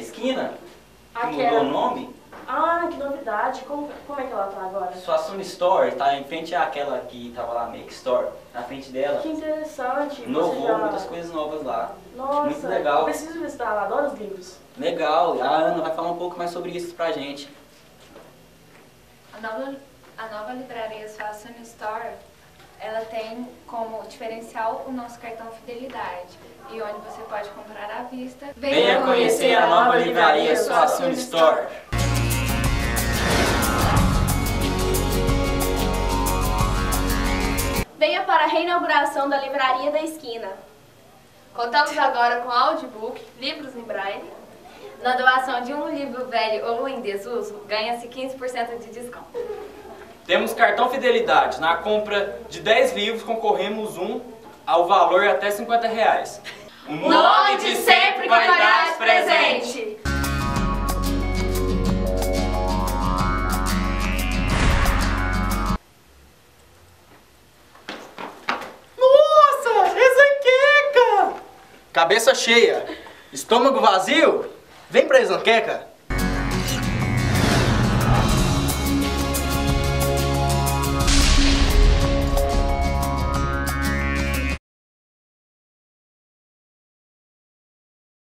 esquina, que mudou o nome. Ah, que novidade. Como, como é que ela tá agora? Suassuna Store, tá em frente àquela que tava lá, Make Store. Na frente dela. Que interessante. Inovou Você já- muitas coisas novas lá. Nossa, Muito legal. Eu preciso visitar lá, adoro os livros. Legal, a Ana vai falar um pouco mais sobre isso pra gente. A nova, a nova livraria Fashion Store, ela tem como diferencial o nosso cartão Fidelidade. E onde você pode comprar à vista. Venha conhecer a nova livraria Suassuna Store. Venha para a reinauguração da Livraria da Esquina. Contamos agora com audiobook, livros em braille. Na doação de um livro velho ou em desuso, ganha-se 15% de desconto. Temos cartão fidelidade. Na compra de 10 livros concorremos um ao valor até 50 reais. O Nome de sempre qualidade presente. Nossa, exanqueca! Cabeça cheia, estômago vazio? Vem pra exanqueca.